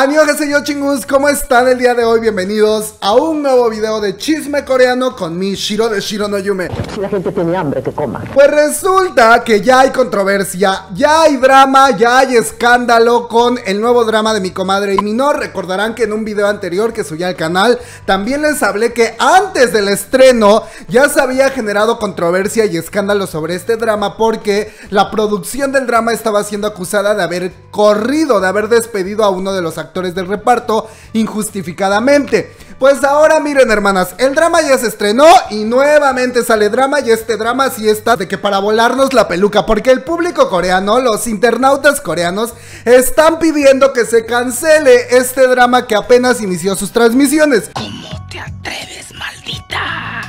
Amigos, señor chingus, ¿cómo están el día de hoy? Bienvenidos a un nuevo video de chisme coreano con mi Shiro de Shiro no Yume. Si la gente tiene hambre, que coma. Pues resulta que ya hay controversia, ya hay drama, ya hay escándalo con el nuevo drama de mi comadre y no Recordarán que en un video anterior que subí al canal también les hablé que antes del estreno ya se había generado controversia y escándalo sobre este drama porque la producción del drama estaba siendo acusada de haber corrido, de haber despedido a uno de los actores del reparto injustificadamente. Pues ahora miren hermanas, el drama ya se estrenó y nuevamente sale drama y este drama sí está de que para volarnos la peluca, porque el público coreano, los internautas coreanos, están pidiendo que se cancele este drama que apenas inició sus transmisiones. ¿Cómo te atreves, maldita?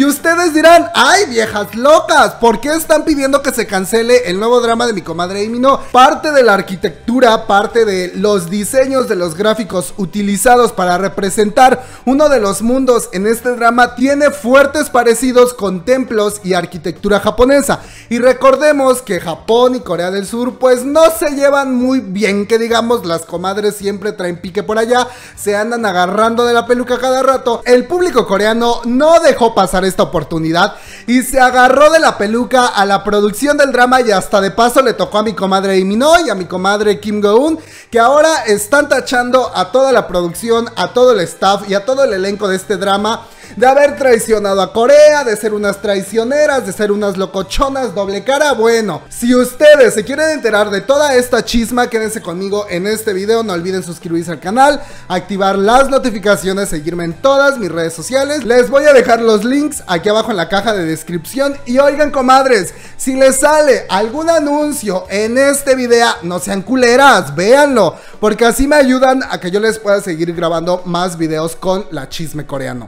Y ustedes dirán, ay viejas locas, ¿por qué están pidiendo que se cancele el nuevo drama de mi comadre Amy? No, parte de la arquitectura, parte de los diseños de los gráficos utilizados para representar uno de los mundos en este drama tiene fuertes parecidos con templos y arquitectura japonesa. Y recordemos que Japón y Corea del Sur pues no se llevan muy bien, que digamos, las comadres siempre traen pique por allá, se andan agarrando de la peluca cada rato. El público coreano no dejó pasar esta oportunidad. Y se agarró de la peluca a la producción del drama y hasta de paso le tocó a mi comadre Imino y a mi comadre Kim Go-un que ahora están tachando a toda la producción, a todo el staff y a todo el elenco de este drama de haber traicionado a Corea, de ser unas traicioneras, de ser unas locochonas doble cara. Bueno, si ustedes se quieren enterar de toda esta chisma, quédense conmigo en este video. No olviden suscribirse al canal, activar las notificaciones, seguirme en todas mis redes sociales. Les voy a dejar los links aquí abajo en la caja de descripción. Y oigan, comadres, si les sale algún anuncio en este video, no sean culeras, véanlo, porque así me ayudan a que yo les pueda seguir grabando más videos con la chisme coreano.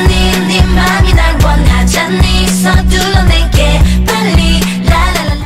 원하니 네, 네 맘이 날 원하잖니? 서둘러 내게 빨리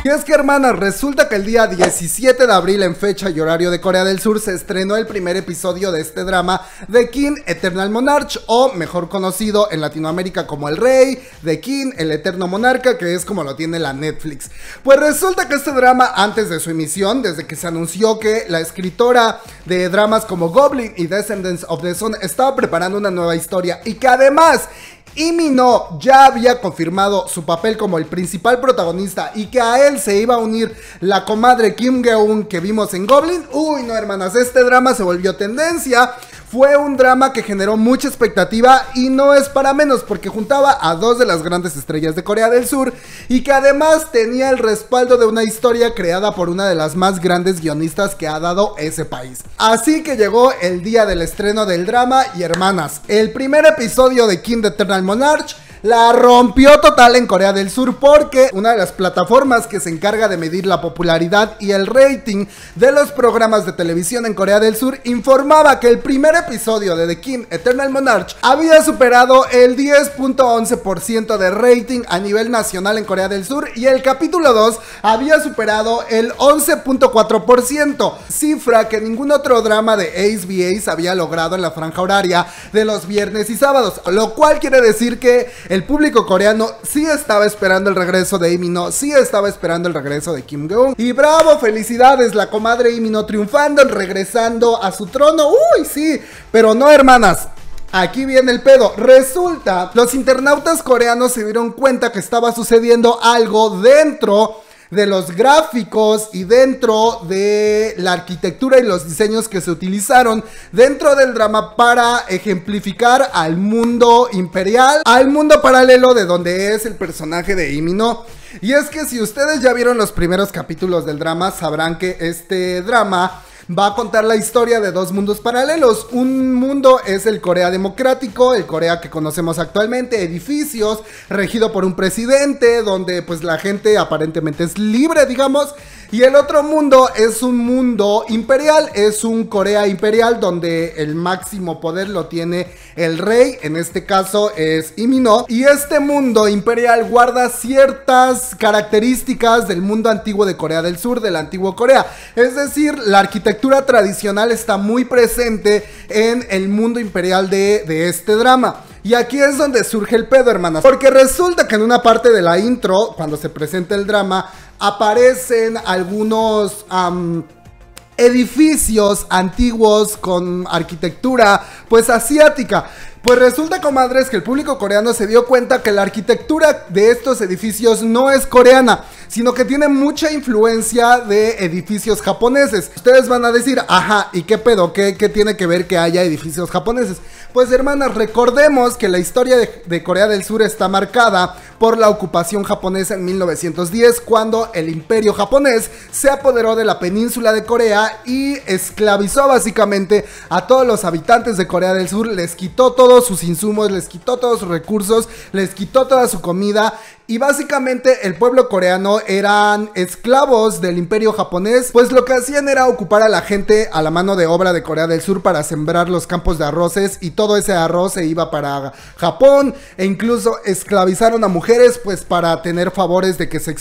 Y es que hermanas, resulta que el día 17 de abril en fecha y horario de Corea del Sur se estrenó el primer episodio de este drama The King Eternal Monarch o mejor conocido en Latinoamérica como El Rey, The King, el Eterno Monarca, que es como lo tiene la Netflix. Pues resulta que este drama antes de su emisión, desde que se anunció que la escritora de dramas como Goblin y Descendants of the Sun estaba preparando una nueva historia y que además y Mino ya había confirmado su papel como el principal protagonista y que a él se iba a unir la comadre Kim Geun que vimos en Goblin. Uy, no hermanas, este drama se volvió tendencia fue un drama que generó mucha expectativa y no es para menos porque juntaba a dos de las grandes estrellas de Corea del Sur y que además tenía el respaldo de una historia creada por una de las más grandes guionistas que ha dado ese país. Así que llegó el día del estreno del drama y hermanas, el primer episodio de King Eternal Monarch la rompió total en Corea del Sur porque una de las plataformas que se encarga de medir la popularidad y el rating de los programas de televisión en Corea del Sur informaba que el primer episodio de The King Eternal Monarch había superado el 10.11% de rating a nivel nacional en Corea del Sur y el capítulo 2 había superado el 11.4%, cifra que ningún otro drama de Ace había logrado en la franja horaria de los viernes y sábados, lo cual quiere decir que el público coreano sí estaba esperando el regreso de Imino, sí estaba esperando el regreso de Kim Jong. Y bravo, felicidades, la comadre Imino triunfando, regresando a su trono. Uy, sí, pero no, hermanas. Aquí viene el pedo. Resulta, los internautas coreanos se dieron cuenta que estaba sucediendo algo dentro de los gráficos y dentro de la arquitectura y los diseños que se utilizaron dentro del drama para ejemplificar al mundo imperial, al mundo paralelo de donde es el personaje de Imino. Y es que si ustedes ya vieron los primeros capítulos del drama, sabrán que este drama va a contar la historia de dos mundos paralelos. Un mundo es el Corea democrático, el Corea que conocemos actualmente, edificios, regido por un presidente, donde pues la gente aparentemente es libre, digamos. Y el otro mundo es un mundo imperial, es un Corea imperial donde el máximo poder lo tiene el rey, en este caso es Imino. Y este mundo imperial guarda ciertas características del mundo antiguo de Corea del Sur, del antiguo Corea. Es decir, la arquitectura tradicional está muy presente en el mundo imperial de, de este drama. Y aquí es donde surge el pedo, hermanas. Porque resulta que en una parte de la intro, cuando se presenta el drama, aparecen algunos edificios antiguos con arquitectura pues asiática. Pues resulta, comadres, que el público coreano se dio cuenta que la arquitectura de estos edificios no es coreana, sino que tiene mucha influencia de edificios japoneses. Ustedes van a decir, ajá, ¿y qué pedo? ¿Qué, qué tiene que ver que haya edificios japoneses? Pues hermanas, recordemos que la historia de, Corea del Sur está marcada por la ocupación japonesa en 1910, cuando el imperio japonés se apoderó de la península de Corea y esclavizó básicamente a todos los habitantes de Corea del Sur, les quitó todos sus insumos, les quitó todos sus recursos, les quitó toda su comida y básicamente el pueblo coreano eran esclavos del imperio japonés, pues lo que hacían era ocupar a la gente a la mano de obra de Corea del Sur para sembrar los campos de arroces y todo ese arroz se iba para Japón e incluso esclavizaron a mujeres pues para tener favores de que se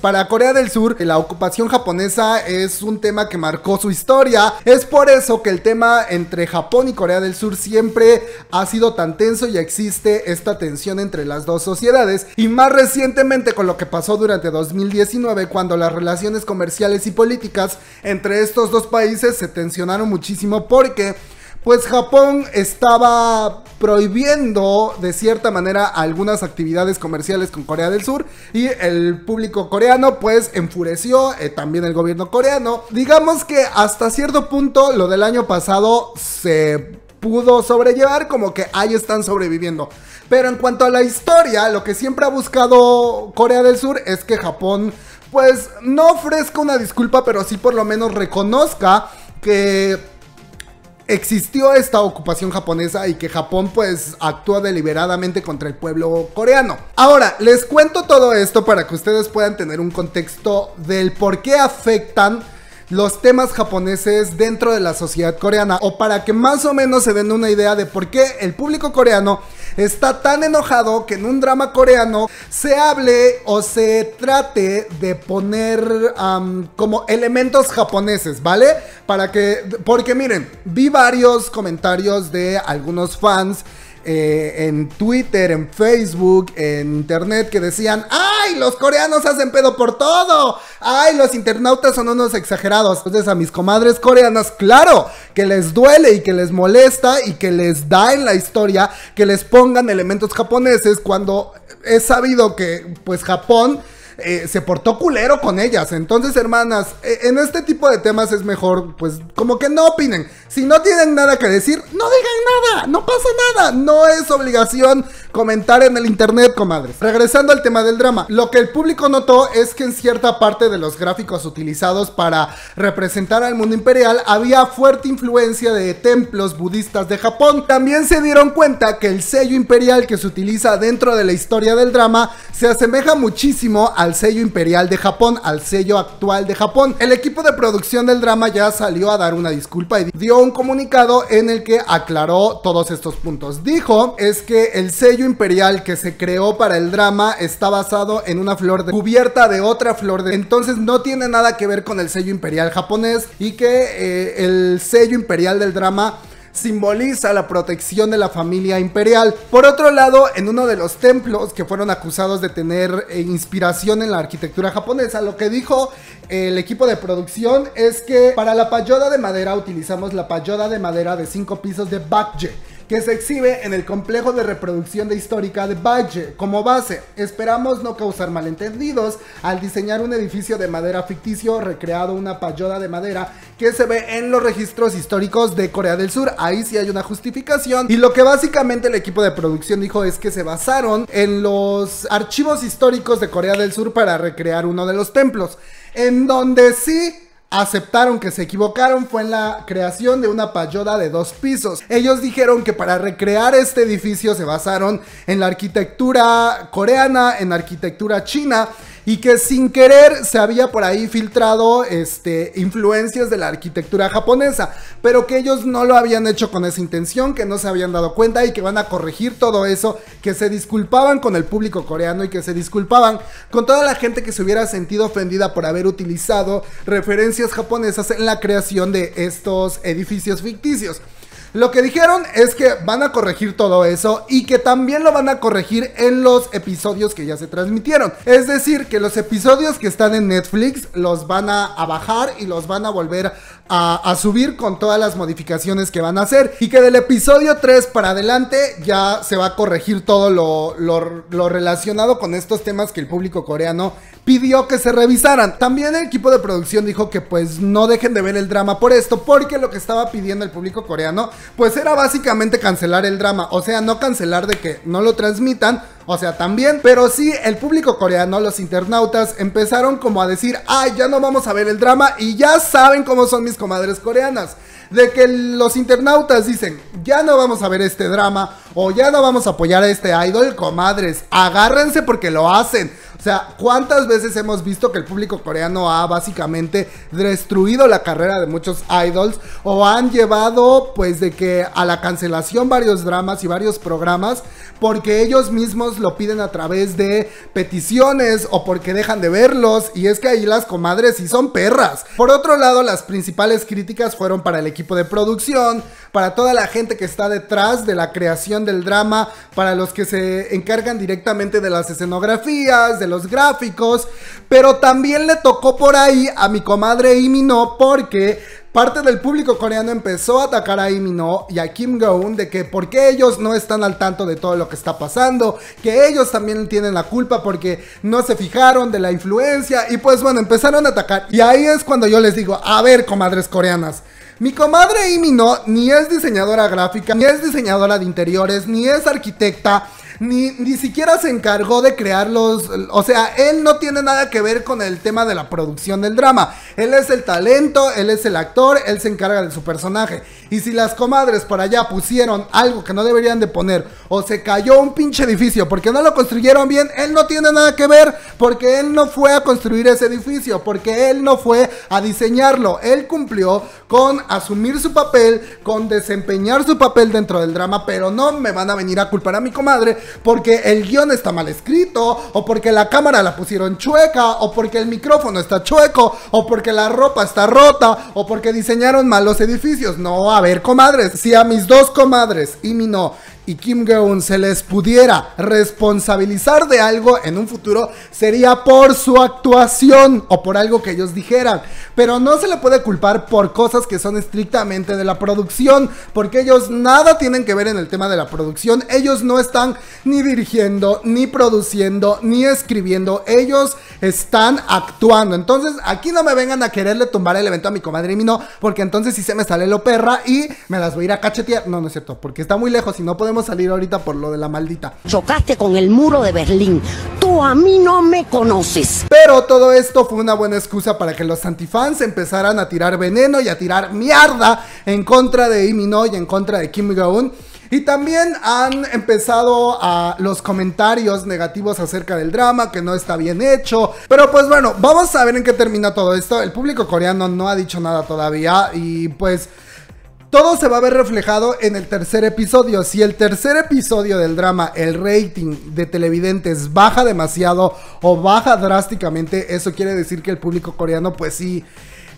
para Corea del Sur, la ocupación japonesa es un tema que marcó su historia. Es por eso que el tema entre Japón y Corea del Sur siempre ha sido tan tenso y existe esta tensión entre las dos sociedades. Y más recientemente con lo que pasó durante 2019, cuando las relaciones comerciales y políticas entre estos dos países se tensionaron muchísimo porque pues Japón estaba prohibiendo de cierta manera algunas actividades comerciales con Corea del Sur y el público coreano pues enfureció, eh, también el gobierno coreano. Digamos que hasta cierto punto lo del año pasado se pudo sobrellevar, como que ahí están sobreviviendo. Pero en cuanto a la historia, lo que siempre ha buscado Corea del Sur es que Japón pues no ofrezca una disculpa, pero sí por lo menos reconozca que existió esta ocupación japonesa y que Japón pues actúa deliberadamente contra el pueblo coreano. Ahora, les cuento todo esto para que ustedes puedan tener un contexto del por qué afectan los temas japoneses dentro de la sociedad coreana o para que más o menos se den una idea de por qué el público coreano está tan enojado que en un drama coreano se hable o se trate de poner como elementos japoneses, ¿vale? Para que, porque miren, vi varios comentarios de algunos fans eh, en Twitter, en Facebook, en Internet que decían, ¡ay, los coreanos hacen pedo por todo! ¡Ay, los internautas son unos exagerados! Entonces a mis comadres coreanas, claro, que les duele y que les molesta y que les da en la historia que les pongan elementos japoneses cuando es sabido que pues Japón eh, se portó culero con ellas. Entonces, hermanas, eh, en este tipo de temas es mejor, pues, como que no opinen. Si no tienen nada que decir, no digan nada, no pasa nada. No es obligación comentar en el internet, comadres. Regresando al tema del drama, lo que el público notó es que en cierta parte de los gráficos utilizados para representar al mundo imperial había fuerte influencia de templos budistas de Japón. También se dieron cuenta que el sello imperial que se utiliza dentro de la historia del drama se asemeja muchísimo al sello imperial de Japón, al sello actual de Japón. El equipo de producción del drama ya salió a dar una disculpa y dio un comunicado en el que aclaró todos estos puntos. Dijo es que el sello imperial que se creó para el drama está basado en una flor de, cubierta de otra flor de... Entonces no tiene nada que ver con el sello imperial japonés y que eh, el sello imperial del drama simboliza la protección de la familia imperial. Por otro lado, en uno de los templos que fueron acusados de tener eh, inspiración en la arquitectura japonesa, lo que dijo el equipo de producción es que para la payoda de madera utilizamos la payoda de madera de 5 pisos de Bakje que se exhibe en el complejo de reproducción de histórica de Valle. Como base, esperamos no causar malentendidos al diseñar un edificio de madera ficticio recreado una payoda de madera que se ve en los registros históricos de Corea del Sur. Ahí sí hay una justificación. Y lo que básicamente el equipo de producción dijo es que se basaron en los archivos históricos de Corea del Sur para recrear uno de los templos. En donde sí aceptaron que se equivocaron fue en la creación de una payoda de dos pisos. Ellos dijeron que para recrear este edificio se basaron en la arquitectura coreana, en la arquitectura china y que sin querer se había por ahí filtrado este, influencias de la arquitectura japonesa, pero que ellos no lo habían hecho con esa intención, que no se habían dado cuenta y que van a corregir todo eso, que se disculpaban con el público coreano y que se disculpaban con toda la gente que se hubiera sentido ofendida por haber utilizado referencias japonesas en la creación de estos edificios ficticios. Lo que dijeron es que van a corregir todo eso y que también lo van a corregir en los episodios que ya se transmitieron. Es decir, que los episodios que están en Netflix los van a, bajar y los van a volver a, subir con todas las modificaciones que van a hacer. Y que del episodio 3 para adelante ya se va a corregir todo lo, lo, lo relacionado con estos temas que el público coreano pidió que se revisaran. También el equipo de producción dijo que pues no dejen de ver el drama por esto, porque lo que estaba pidiendo el público coreano pues era básicamente cancelar el drama, o sea, no cancelar de que no lo transmitan, o sea, también, pero sí el público coreano, los internautas empezaron como a decir, ay, ya no vamos a ver el drama y ya saben cómo son mis comadres coreanas. De que los internautas dicen, ya no vamos a ver este drama o ya no vamos a apoyar a este idol, comadres, agárrense porque lo hacen. O sea, ¿cuántas veces hemos visto que el público coreano ha básicamente destruido la carrera de muchos idols o han llevado pues de que a la cancelación varios dramas y varios programas porque ellos mismos lo piden a través de peticiones o porque dejan de verlos y es que ahí las comadres sí son perras. Por otro lado, las principales críticas fueron para el equipo de producción, para toda la gente que está detrás de la creación del drama, para los que se encargan directamente de las escenografías, de los gráficos, pero también le tocó por ahí a mi comadre Imino porque parte del público coreano empezó a atacar a Imino y a Kim Go-un de que por qué ellos no están al tanto de todo lo que está pasando, que ellos también tienen la culpa porque no se fijaron de la influencia y pues bueno, empezaron a atacar. Y ahí es cuando yo les digo, a ver, comadres coreanas, mi comadre Imino ni es diseñadora gráfica, ni es diseñadora de interiores, ni es arquitecta, ni, ni siquiera se encargó de crear los... O sea, él no tiene nada que ver con el tema de la producción del drama. Él es el talento, él es el actor, él se encarga de su personaje. Y si las comadres por allá pusieron algo que no deberían de poner, o se cayó un pinche edificio porque no lo construyeron bien, él no tiene nada que ver, porque él no fue a construir ese edificio, porque él no fue a diseñarlo. Él cumplió con asumir su papel, con desempeñar su papel dentro del drama, pero no me van a venir a culpar a mi comadre porque el guion está mal escrito, o porque la cámara la pusieron chueca, o porque el micrófono está chueco, o porque la ropa está rota, o porque diseñaron mal los edificios. No, a ver, comadres, si a mis dos comadres y mi no y Kim Geun se les pudiera responsabilizar de algo en un futuro, sería por su actuación o por algo que ellos dijeran. Pero no se le puede culpar por cosas que son estrictamente de la producción, porque ellos nada tienen que ver en el tema de la producción. Ellos no están ni dirigiendo, ni produciendo, ni escribiendo. Ellos están actuando. Entonces, aquí no me vengan a quererle tumbar el evento a mi comadre y mi no, porque entonces sí se me sale lo perra y me las voy a ir a cachetear. No, no es cierto, porque está muy lejos y no podemos salir ahorita por lo de la maldita. Chocaste con el muro de Berlín. Tú a mí no me conoces. Pero todo esto fue una buena excusa para que los antifans empezaran a tirar veneno y a tirar mierda en contra de Imino y en contra de Kim Jong-un. Y también han empezado a los comentarios negativos acerca del drama, que no está bien hecho. Pero pues bueno, vamos a ver en qué termina todo esto. El público coreano no ha dicho nada todavía y pues todo se va a ver reflejado en el tercer episodio. Si el tercer episodio del drama, el rating de televidentes baja demasiado o baja drásticamente, eso quiere decir que el público coreano pues sí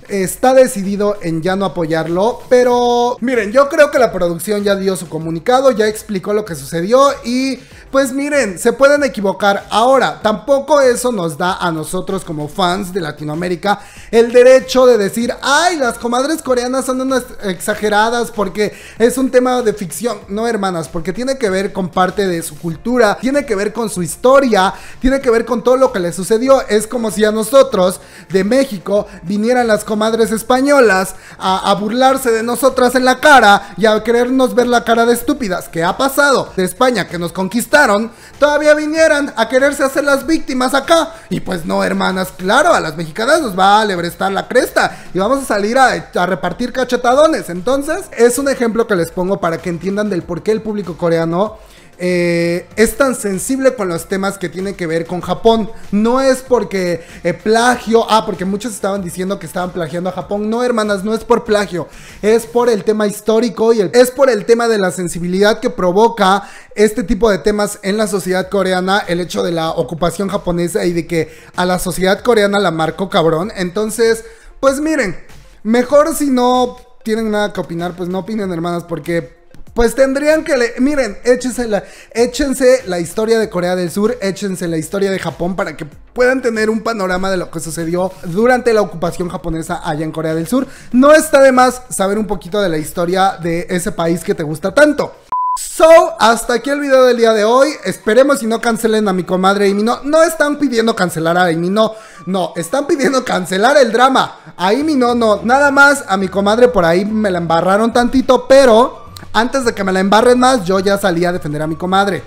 está decidido en ya no apoyarlo. Pero miren, yo creo que la producción ya dio su comunicado, ya explicó lo que sucedió y pues miren, se pueden equivocar. Ahora, tampoco eso nos da a nosotros como fans de Latinoamérica el derecho de decir, ay, las comadres coreanas son unas exageradas porque es un tema de ficción. No, hermanas, porque tiene que ver con parte de su cultura, tiene que ver con su historia, tiene que ver con todo lo que le sucedió. Es como si a nosotros de México vinieran las comadres españolas a, burlarse de nosotras en la cara y a querernos ver la cara de estúpidas. ¿Qué ha pasado? De España que nos conquistaron, todavía vinieran a quererse hacer las víctimas acá. Y pues no, hermanas, claro, a las mexicanas nos va a lebrestar la cresta y vamos a salir a, a repartir cachetadones. Entonces, es un ejemplo que les pongo para que entiendan del por qué el público coreano eh, es tan sensible con los temas que tienen que ver con Japón. No es porque eh, plagio, ah, porque muchos estaban diciendo que estaban plagiando a Japón. No, hermanas, no es por plagio, es por el tema histórico y el- es por el tema de la sensibilidad que provoca este tipo de temas en la sociedad coreana, el hecho de la ocupación japonesa y de que a la sociedad coreana la marcó cabrón. Entonces, pues miren, mejor si no tienen nada que opinar, pues no opinen, hermanas, porque pues tendrían que le miren, échense la, échense la historia de Corea del Sur, échense la historia de Japón para que puedan tener un panorama de lo que sucedió durante la ocupación japonesa allá en Corea del Sur. No está de más saber un poquito de la historia de ese país que te gusta tanto. So, hasta aquí el video del día de hoy. Esperemos si no cancelen a mi comadre Amy. No, no están pidiendo cancelar a Amy, no. No, están pidiendo cancelar el drama. A Amy no, no. Nada más a mi comadre por ahí me la embarraron tantito, pero antes de que me la embarren más, yo ya salí a defender a mi comadre.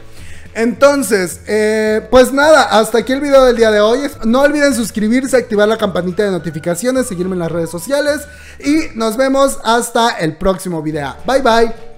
Entonces, eh, pues nada, hasta aquí el video del día de hoy. No olviden suscribirse, activar la campanita de notificaciones, seguirme en las redes sociales y nos vemos hasta el próximo video. Bye bye.